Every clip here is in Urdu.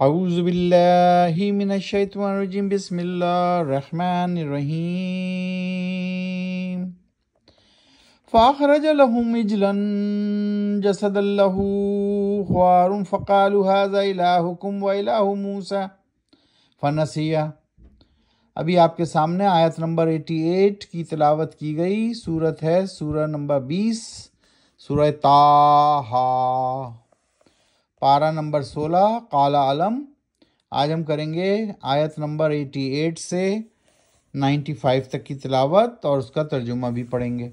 اعوذ باللہ من الشیطان الرجیم، بسم اللہ الرحمن الرحیم۔ فاخرج لهم اجلا جسد له خوار فقالوا هذا الہکم و الہ موسیٰ۔ فنسیہ۔ ابھی آپ کے سامنے آیت نمبر ایٹی ایٹ کی تلاوت کی گئی۔ سورت ہے سورہ نمبر بیس، سورہ تاہا پارہ نمبر سولہ قالا علم۔ آج ہم کریں گے آیت نمبر ایٹی ایٹ سے نائنٹی فائیو تک کی تلاوت اور اس کا ترجمہ بھی پڑھیں گے۔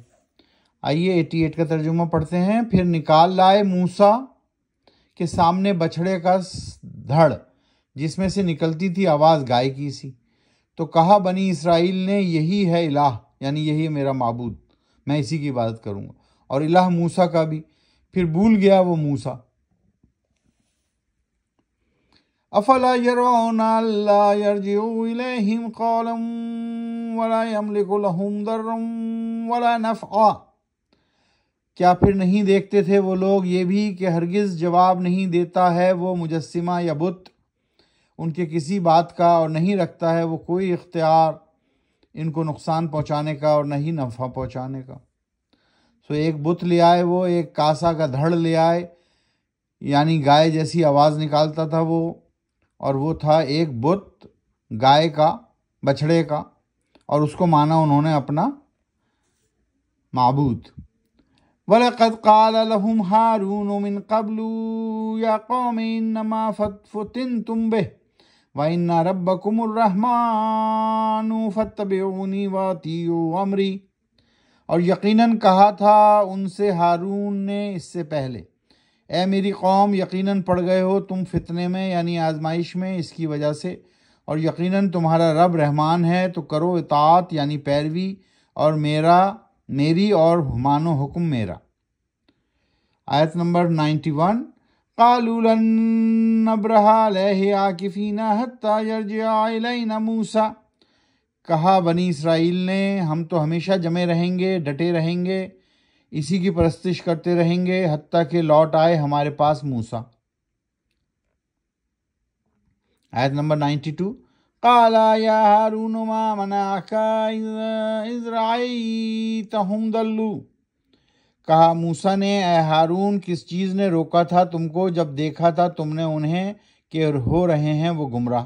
آئیے ایٹی ایٹ کا ترجمہ پڑھتے ہیں۔ پھر نکال لائے موسا کے سامنے بچھڑے کا دھڑ، جس میں سے نکلتی تھی آواز گائے کی سی۔ تو کہا بنی اسرائیل نے، یہی ہے الہ یعنی یہی ہے میرا معبود۔ میں اسی کی عبادت کروں گا۔ اور الہ موسا کا بھی۔ پھر بھول گیا وہ موسا افلا يرون اللہ يرجع الیہم قولا ولا يملك لهم ضرا ولا نفعا کیا پھر نہیں دیکھتے تھے وہ لوگ یہ بھی کہ ہرگز جواب نہیں دیتا ہے وہ مجسمہ یا بت؟ ان کے کسی بات کا اور نہیں رکھتا ہے وہ کوئی اختیار ان کو نقصان پہنچانے کا اور نہیں نفع پہنچانے کا۔ سو ایک بت لے آئے وہ، ایک کاسا کا دھڑ لے آئے یعنی گائے جیسی آواز نکالتا تھا وہ۔ اور وہ تھا ایک بت گائے کا، بچھڑے کا، اور اس کو مانا انہوں نے اپنا معبود۔ وَلَقَدْ قَالَ لَهُمْ هَارُونُ مِنْ قَبْلُ، يَا قَوْمِ إِنَّمَا فَتْفُتِنْتُمْ بِهِ، وَإِنَّ رَبَّكُمُ الرَّحْمَانُ فَاتَّبِعُونِي وَاتِيُوا عَمْرِي اور یقیناً کہا تھا ان سے ہارون نے اس سے پہلے۔ اے میری قوم، یقیناً پڑ گئے ہو تم فتنے میں یعنی آزمائش میں، اس کی وجہ سے۔ اور یقیناً تمہارا رب رحمان ہے، تو کرو اطاعت یعنی پیروی، اور میرا، میری اور مان و حکم میرا۔ آیت نمبر نائنٹی ون۔ قالوا لن نبرح علیہ عاکفین حتی یرجع الینا موسیٰ۔ کہا بنی اسرائیل نے، ہم تو ہمیشہ جمے رہیں گے، ڈٹے رہیں گے۔ اسی کی پرستش کرتے رہیں گے حتیٰ کہ لوٹ آئے ہمارے پاس موسیٰ۔ آیت نمبر نائنٹی ٹو۔ قالا یا ہارون ما منعکا اذ رعیتہم دلو کہا، موسیٰ نے، اے ہارون، کس چیز نے روکا تھا تم کو جب دیکھا تھا تم نے انہیں کہ ہو رہے ہیں وہ گمراہ۔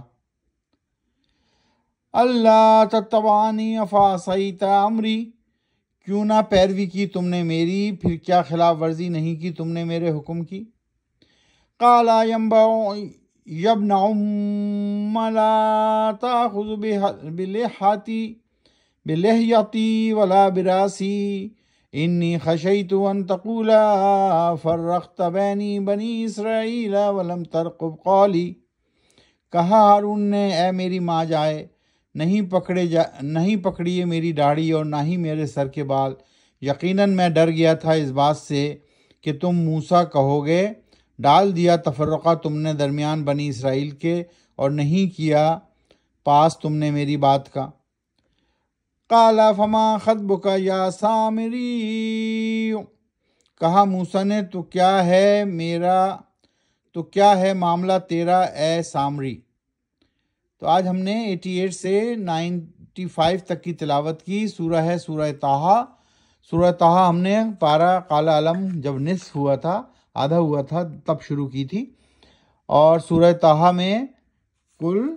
اللہ تتبانی افاسیت امری۔ کیوں نہ پیروی کی تم نے میری، پھر کیا خلاف ورزی نہیں کی تم نے میرے حکم کی؟ قالا یمبا یبن ام لا تاخذ بلحاتی بلحیتی ولا براسی، انی خشیت ان تقولا فرقت بینی بنی اسرائیل ولم ترقب قولی کہا ہارون نے، اے میری ماں جائے نہیں پکڑے جا نہیں پکڑیے میری داڑھی اور نہ ہی میرے سر کے بال۔ یقیناً میں ڈر گیا تھا اس بات سے کہ تم موسا کہو گے، ڈال دیا تفرقہ تم نے درمیان بنی اسرائیل کے اور نہیں کیا پاس تم نے میری بات کا۔ کالا فما خطب کا یا سامری؟ کہا موسا نے، تو کیا ہے میرا، تو کیا ہے معاملہ تیرا اے سامری؟ تو آج ہم نے ایٹی ایٹ سے نائنٹی فائیو تک کی تلاوت کی۔ سورہ ہے سورہ تاہا سورہ تاہا ہم نے پارا کالا علم جب نصف ہوا تھا، آدھا ہوا تھا، تب شروع کی تھی۔ اور سورہ تاہا میں کل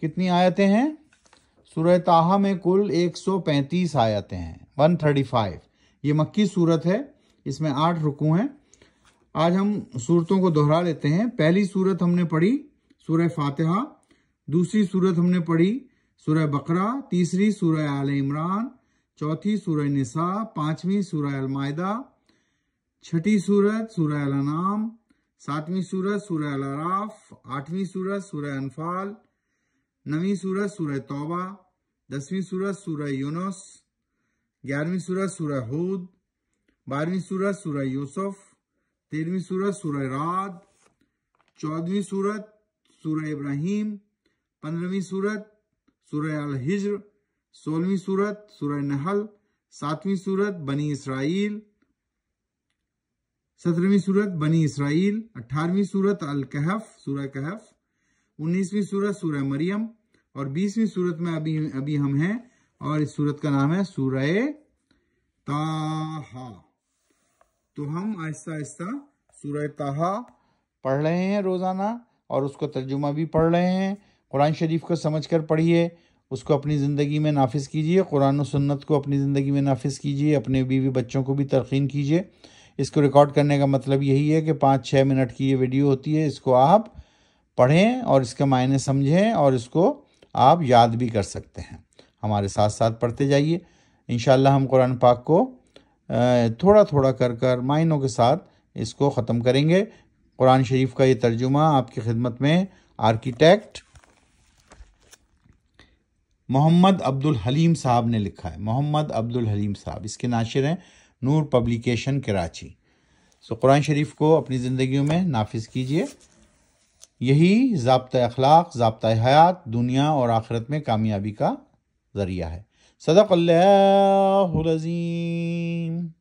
کتنی آیتیں ہیں؟ سورہ تاہا میں کل ایک سو پینتیس آیتیں ہیں ون تھرٹی فائیو یہ مکی صورت ہے، اس میں آٹھ رکو ہیں۔ آج ہم صورتوں کو دہرا لیتے ہیں۔ پہلی صورت ہم نے پڑھی سورہ فاتحہ۔ دوسری صورت ہم نے پڑھی سورہ بقرہ، تیسری سورہ آل عمران، چوتھی سورہ نساء، پانچویں سورہ المائدہ، چھٹی صورت سورہ الانام ساتویں صورت سورہ العراف آٹھویں صورت سورہ انفال، نویں صورت سورہ توبہ، دسویں صورت سورہ یونس، گیارہویں صورت سورہ حود بارہویں صورت سورہ یوسف، تیرہویں صورت سورہ راد چودہویں صورت سورہ ابراہیم پندرہویں صورت سورہ الحجر، سولہویں صورت سورہ نحل، ساتویں صورت بنی اسرائیل سترویں صورت بنی اسرائیل، اٹھارہویں صورت الکحف سورہ کحف انیسویں صورت سورہ مریم، اور بیسویں صورت میں ابھی ابھی ہم ہیں، اور اس صورت کا نام ہے سورہ تاہا تو ہم آہستہ آہستہ سورہ تاہا پڑھ رہے ہیں روزانہ، اور اس کو ترجمہ بھی پڑھ رہے ہیں۔ قرآن شریف کو سمجھ کر پڑھیے، اس کو اپنی زندگی میں نافذ کیجیے، قرآن و سنت کو اپنی زندگی میں نافذ کیجیے، اپنے بیوی بچوں کو بھی ترقین کیجیے۔ اس کو ریکارڈ کرنے کا مطلب یہی ہے کہ پانچ، چھ منٹ کی یہ ویڈیو ہوتی ہے، اس کو آپ پڑھیں اور اس کے معنی سمجھیں اور اس کو آپ یاد بھی کر سکتے ہیں۔ ہمارے ساتھ ساتھ پڑھتے جائیے۔ انشاءاللہ ہم قرآن پاک کو تھوڑا تھوڑا کر کر معنوں کے ساتھ اس کو ختم کریں گے۔ قرآن شریف کا یہ ترجمہ آپ کی خدمت میں آرکیٹیکٹ محمد عبد الحلیم صاحب نے لکھا ہے۔ محمد عبد الحلیم صاحب، اس کے ناشر ہیں نور پبلیکیشن کراچی۔ سو قرآن شریف کو اپنی زندگیوں میں نافذ کیجیے۔ یہی ضابطۂ اخلاق ضابطۂ حیات دنیا اور آخرت میں کامیابی کا ذریعہ ہے۔ صدق اللہ العظیم۔